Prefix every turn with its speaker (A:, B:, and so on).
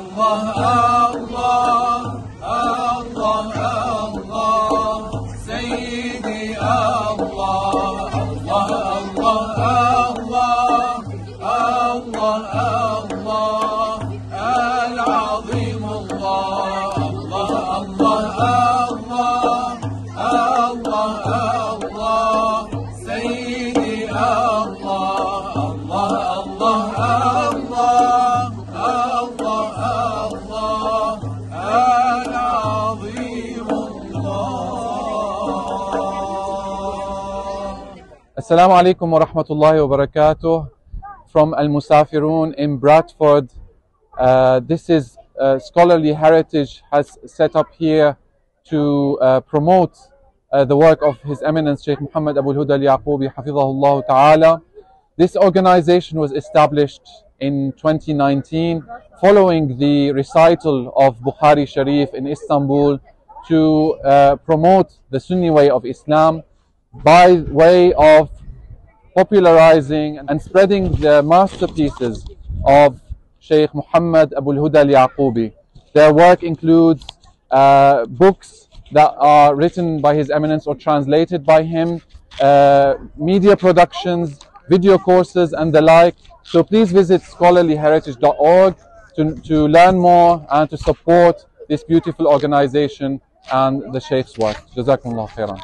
A: الله الله الله الله سيدي الله الله الله الله الله الله العظيم الله الله الله الله الله الله سيدي الله الله الله
B: Assalamu alaikum wa rahmatullahi wa barakatuh from Al Musafirun in Bradford. Uh, this is uh, Scholarly Heritage has set up here to uh, promote uh, the work of His Eminence Sheikh Muhammad Abu Huda al Yaqubi, Hafizahullah Ta'ala. This organization was established in 2019 following the recital of Bukhari Sharif in Istanbul to uh, promote the Sunni way of Islam by way of popularizing and spreading the masterpieces of Sheikh Muhammad Abu Huda al Yaqubi. Their work includes uh, books that are written by His Eminence or translated by him, uh, media productions, video courses, and the like. So please visit scholarlyheritage.org to, to learn more and to support this beautiful organization and the Sheikh's work. Jazakumullah khairan.